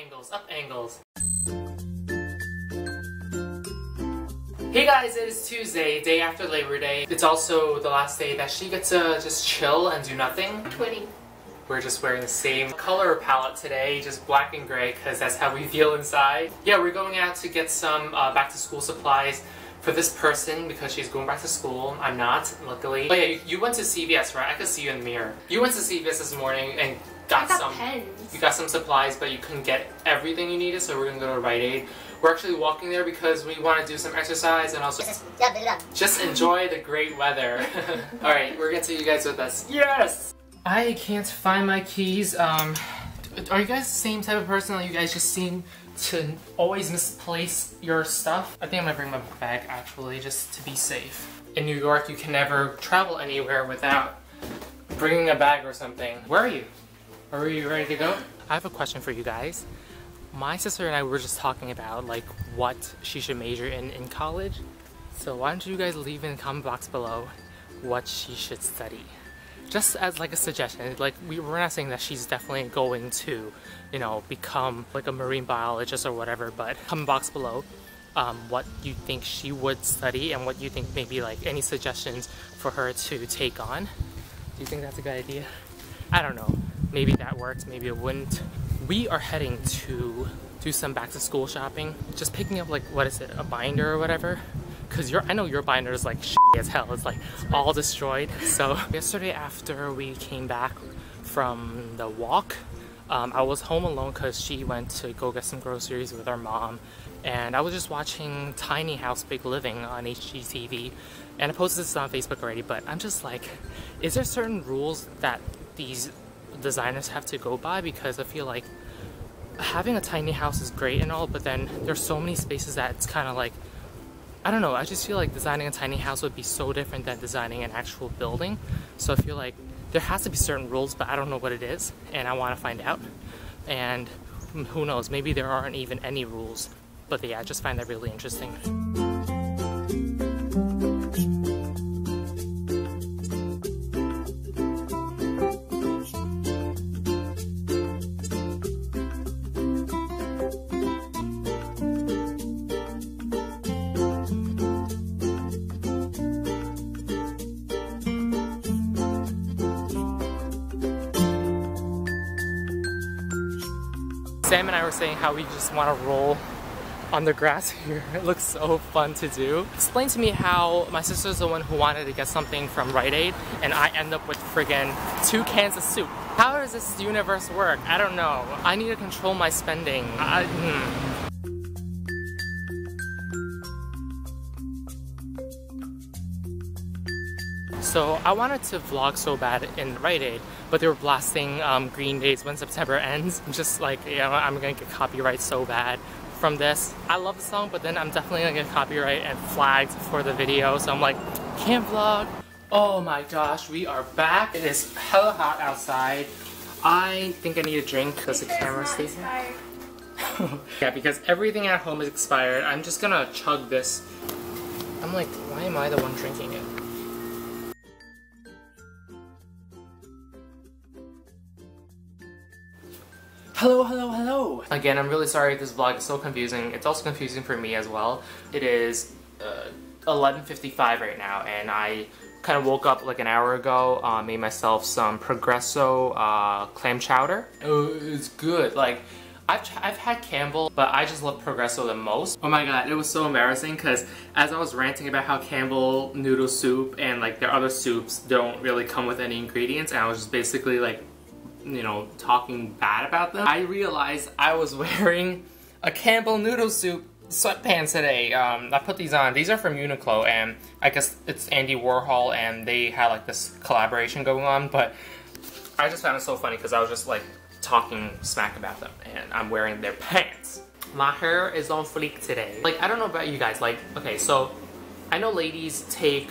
angles, up angles. Hey guys, it is Tuesday, day after Labor Day. It's also the last day that she gets to just chill and do nothing. Twinning. We're just wearing the same color palette today, just black and gray, because that's how we feel inside. Yeah, we're going out to get some uh, back to school supplies for this person because she's going back to school. I'm not, luckily. But yeah, you, you went to CVS, right? I could see you in the mirror. You went to CVS this morning and got, got some pens. you got some supplies, but you couldn't get everything you needed, so we're gonna go to Rite Aid. We're actually walking there because we want to do some exercise and also just enjoy the great weather. Alright, we're gonna take you guys with us. Yes! I can't find my keys. Um, are you guys the same type of person that you guys just seem to always misplace your stuff? I think I'm gonna bring my bag actually, just to be safe. In New York, you can never travel anywhere without bringing a bag or something. Where are you? Are you ready to go? I have a question for you guys. My sister and I were just talking about like what she should major in in college. So why don't you guys leave in the comment box below what she should study? Just as like a suggestion, like we, we're not saying that she's definitely going to, you know, become like a marine biologist or whatever, but comment box below um, what you think she would study and what you think maybe like any suggestions for her to take on. Do you think that's a good idea? I don't know. Maybe that works, maybe it wouldn't. We are heading to do some back to school shopping. Just picking up like, what is it, a binder or whatever? Cause your, I know your binder is like as hell. It's like all destroyed. So yesterday after we came back from the walk, um, I was home alone because she went to go get some groceries with her mom. And I was just watching Tiny House Big Living on HGTV. And I posted this on Facebook already, but I'm just like, is there certain rules that these designers have to go by? Because I feel like having a tiny house is great and all, but then there's so many spaces that it's kind of like, I don't know, I just feel like designing a tiny house would be so different than designing an actual building. So I feel like there has to be certain rules, but I don't know what it is, and I want to find out. And who knows, maybe there aren't even any rules. But yeah, I just find that really interesting. Sam and I were saying how we just want to roll on the grass here. It looks so fun to do. Explain to me how my sister's the one who wanted to get something from Rite Aid and I end up with friggin' two cans of soup. How does this universe work? I don't know. I need to control my spending. I, hmm. So I wanted to vlog so bad in Rite Aid, but they were blasting um, Green Day's when September ends. I'm just like, yeah, I'm gonna get copyright so bad from this. I love the song, but then I'm definitely gonna get copyright and flagged for the video. So I'm like, can't vlog. Oh my gosh, we are back. It is hella hot outside. I think I need a drink because the camera stays yeah, because everything at home is expired. I'm just gonna chug this. I'm like, why am I the one drinking it? Hello, hello, hello! Again, I'm really sorry if this vlog is so confusing. It's also confusing for me as well. It is uh, 11.55 right now and I kind of woke up like an hour ago, uh, made myself some Progresso uh, clam chowder. Oh, it's good. Like, I've, I've had Campbell, but I just love Progresso the most. Oh my god, it was so embarrassing because as I was ranting about how Campbell noodle soup and like their other soups don't really come with any ingredients, and I was just basically like you know, talking bad about them, I realized I was wearing a Campbell noodle soup sweatpants today. Um, I put these on. These are from Uniqlo, and I guess it's Andy Warhol, and they had like this collaboration going on, but I just found it so funny because I was just like talking smack about them, and I'm wearing their pants. My hair is on fleek today. Like, I don't know about you guys, like, okay, so I know ladies take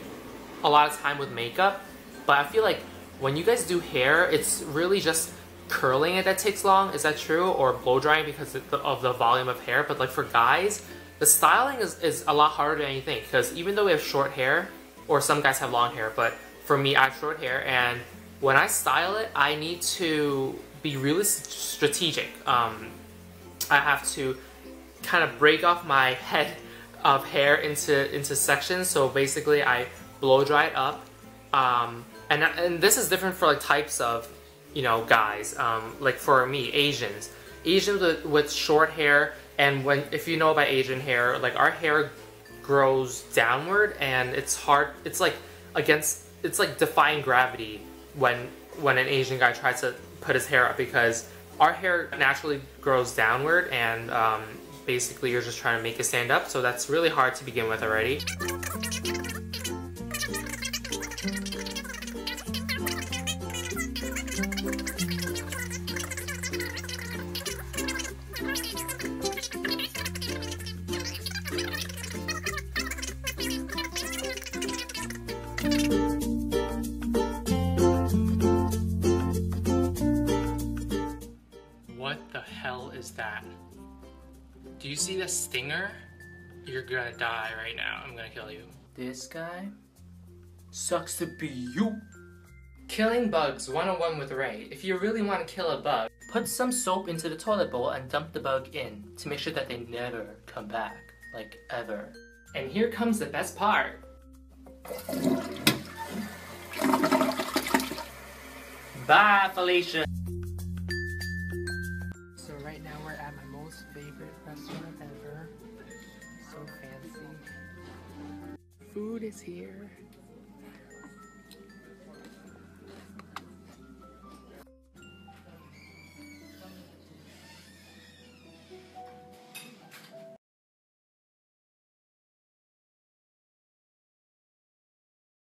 a lot of time with makeup, but I feel like when you guys do hair, it's really just curling it that takes long. Is that true? Or blow drying because of the volume of hair. But like for guys, the styling is, is a lot harder than you think. Because even though we have short hair, or some guys have long hair, but for me, I have short hair. And when I style it, I need to be really strategic. Um, I have to kind of break off my head of hair into into sections. So basically, I blow dry it up, um, and and this is different for like types of you know guys. Um, like for me, Asians, Asians with, with short hair, and when if you know about Asian hair, like our hair grows downward, and it's hard. It's like against. It's like defying gravity when when an Asian guy tries to put his hair up because our hair naturally grows downward and um, basically you're just trying to make it stand up so that's really hard to begin with already. Do you see the stinger? You're gonna die right now. I'm gonna kill you. This guy sucks to be you. Killing bugs 101 with Ray. If you really want to kill a bug, put some soap into the toilet bowl and dump the bug in to make sure that they never come back. Like ever. And here comes the best part. Bye, Felicia. Food is here.